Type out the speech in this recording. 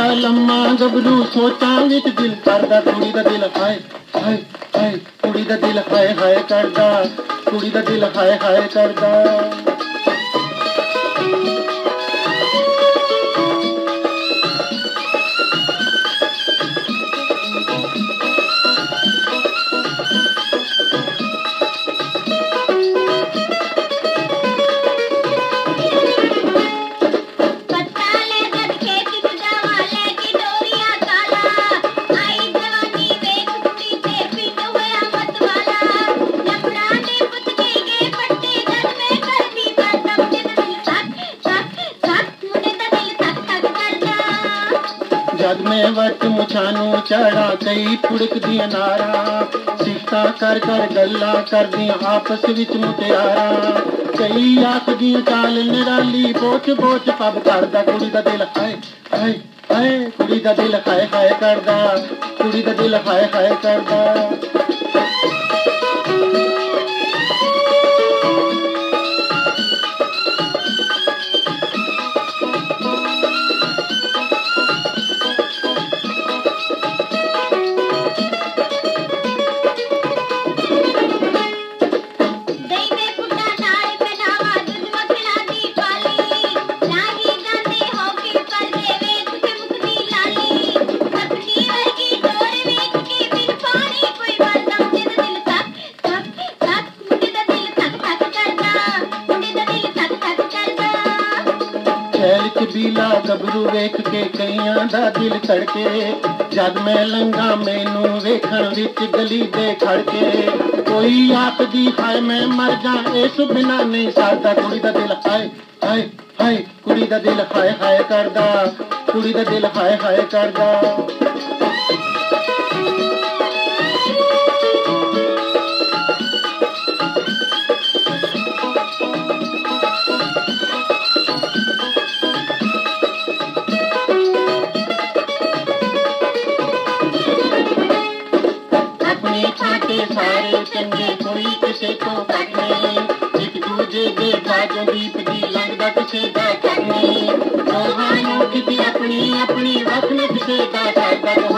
ਉੱਚਾ ਲੰਮਾ ਗੱਭਰੂ ਸੋਚਾਂ ਵਿੱਚ ਦਿਲ ਕਰਦਾ ਕੁੜੀ ਦਾ ਦਿਲ ਹਾਏ ਹਾਏ ਹਾਏ ਕੁੜੀ ਦਾ ਦਿਲ ਹਾਏ ਹਾਏ ਕਰਦਾ ਕੁੜੀ ਦਾ ਦਿਲ ਹਾਏ ਹਾਏ ਕਰਦਾ जग में वट मुछानो चढ़ा कई फुड़क दिया नारा। सिफता कर कर गल्ला कर दिया आपस विच मुटियारा कई आख दी चाल निराली बोच बोच पब करदा। कुड़ी दा दिल हाय हाय हाय, कुड़ी दा दिल हाय हाय करदा। कुड़ी दा दिल हाय हाय करदा। ਖੈਲ ਚ ਬੀਲਾ ਗੱਭਰੂ ਵੇਖ ਕੇ ਕਈਆਂ ਦਾ ਦਿਲ ਧੜਕੇ ਜਦ ਮੈਂ ਲੰਗਾ ਮੈਨੂੰ ਵੇਖਣ ਵਿੱਚ ਗਲੀ ਦੇ ਖੜਕੇ ਕੋਈ ਆਖਦੀ ਹਾਏ ਮੈਂ ਮਰ ਜਾ ਇਸ ਬਿਨਾ ਨਹੀਂ ਸਰਦਾ ਕੁੜੀ ਦਾ ਦਿਲ ਹਾਏ ਹਾਏ ਹਾਏ ਕੁੜੀ ਦਾ ਦਿਲ ਹਾਏ ਹਾਏ ਕਰਦਾ ਕੁੜੀ ਦਾ ਦਿਲ ਹਾਏ ਹਾਏ ਕਰਦਾ अपने छाटे सारे चंगे कोई किसे तो करने एक दूजे दे बाजो दीप दी लगदा किसे दा करने जोहानों की अपनी अपनी वक्त में किसे दा करदा